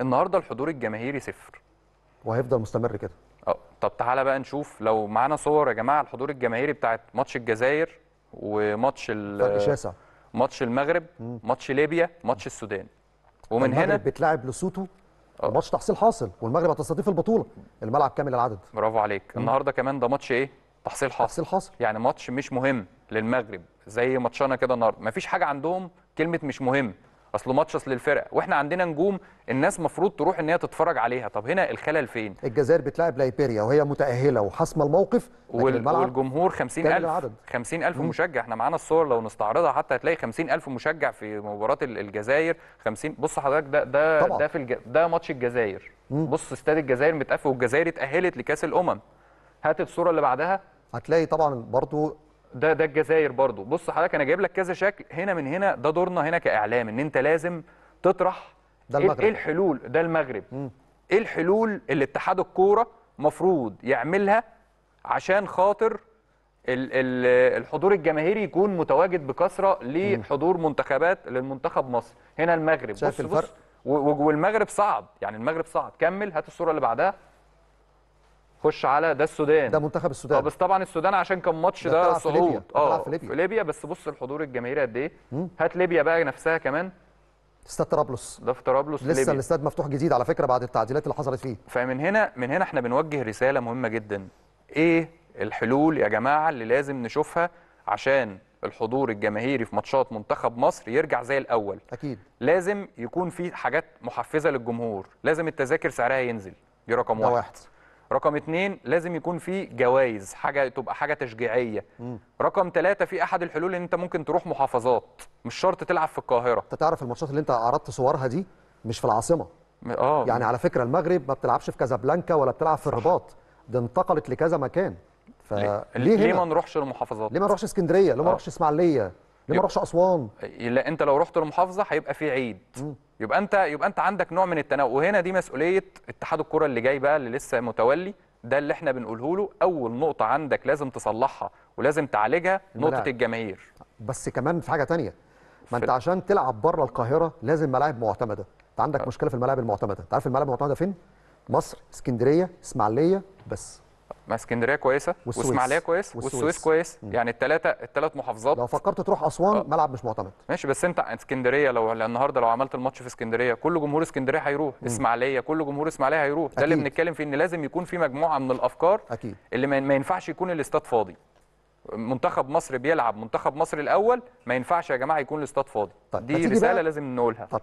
النهارده الحضور الجماهيري صفر. وهيفضل مستمر كده. أه طب تعالى بقى نشوف لو معانا صور يا جماعة الحضور الجماهيري بتاعت ماتش الجزائر وماتش ال- فرق شاسع. ماتش المغرب ماتش ليبيا ماتش السودان. ومن هنا بتلاعب لسوتو آه. ماتش تحصيل حاصل والمغرب هتستضيف البطولة. الملعب كامل العدد. برافو عليك. النهارده كمان ده ماتش إيه؟ تحصيل حاصل. تحصيل حاصل. يعني ماتش مش مهم للمغرب زي ماتشنا كده النهارده. مفيش حاجة عندهم كلمة مش مهم. أصله ماتش اصل الفرق وإحنا عندنا نجوم الناس مفروض تروح إن هي تتفرج عليها. طب هنا الخلل فين؟ الجزائر بتلاعب ليبيريا وهي متأهلة وحاسمه الموقف وال... والجمهور كامل 50000 العدد. 50000 مشجع. إحنا معانا الصور لو نستعرضها حتى هتلاقي 50000 مشجع في مباراة ال- الجزائر. 50 بص حضرتك ده ده طبعا. ده في الج... ده ماتش الجزائر. بص استاد الجزائر متقفل والجزائر اتأهلت لكأس الأمم. هات الصورة اللي بعدها. هتلاقي طبعا برضو ده ده الجزائر برضو. بص حضرتك أنا جايب لك كذا شكل. هنا من هنا ده دورنا هنا كإعلام إن أنت لازم تطرح ده إيه- المغرب. إيه الحلول؟ ده المغرب. إيه الحلول اللي اتحاد الكورة مفروض يعملها عشان خاطر ال- ال- الحضور الجماهيري يكون متواجد بكثرة لحضور منتخبات للمنتخب مصر. هنا المغرب. شايف بص الفرق؟ بص والمغرب صعد يعني المغرب صعد كمل هات الصورة اللي بعدها. خش على ده السودان. ده منتخب السودان. بس طبعا السودان عشان كان ماتش ده ده صعود. آه في ليبيا. في ليبيا. بس بص الحضور الجماهيري قد إيه. هات ليبيا بقى نفسها كمان. استاد طرابلس. ده في طرابلس لسه ليبيا. الاستاد مفتوح جديد على فكرة بعد التعديلات اللي حصلت فيه. فمن هنا من هنا إحنا بنوجه رسالة مهمة جدا. إيه الحلول يا جماعة اللي لازم نشوفها عشان الحضور الجماهيري في ماتشات منتخب مصر يرجع زي الأول؟ أكيد. لازم يكون في حاجات محفزة للجمهور. لازم التذاكر سعرها ينزل. دي رقم ده واحد, واحد. رقم اتنين لازم يكون في جوائز حاجة تبقى حاجة تشجيعية. رقم ثلاثة في أحد الحلول إن أنت ممكن تروح محافظات مش شرط تلعب في القاهرة. أنت تعرف الماتشات اللي أنت عرضت صورها دي مش في العاصمة. آه. يعني على فكرة المغرب ما بتلعبش في كازابلانكا ولا بتلعب في الرباط. ده انتقلت لكذا مكان. فليه ليه, ليه ما نروحش للمحافظات ليه ما نروحش اسكندرية؟ ليه ما آه. نروحش اسماعيلية؟ ليه ما نروحش أسوان؟ لا أنت لو رحت لمحافظه هيبقى في عيد. يبقى انت يبقى انت عندك نوع من التنوع. وهنا دي مسؤولية اتحاد الكرة اللي جاي بقى اللي لسه متولي. ده اللي إحنا بنقوله له. أول نقطة عندك لازم تصلحها ولازم تعالجها نقطة الملاعب. الجماهير. بس كمان في حاجة تانية. ما انت عشان تلعب بره القاهرة لازم ملاعب معتمدة. انت عندك مشكلة في الملاعب المعتمدة. انت عارف الملاعب المعتمدة فين؟ مصر اسكندرية اسماعيلية بس. ما اسكندرية كويسة. وإسماعيلية كويس والسويس. كويس. يعني الثلاثه الثلاث محافظات. لو فكرت تروح أسوان آه. ملعب مش معتمد. ماشي بس انت اسكندرية لو النهارده لو عملت الماتش في اسكندرية كل جمهور اسكندرية هيروح. إسماعيلية كل جمهور إسماعيلية هيروح. ده اللي أكيد. بنتكلم فيه إن لازم يكون في مجموعة من الأفكار أكيد. اللي ما ينفعش يكون الاستاد فاضي. منتخب مصر بيلعب منتخب مصر الأول ما ينفعش يا جماعة يكون الاستاد فاضي. طيب، دي رسالة بقى- لازم نقولها. طب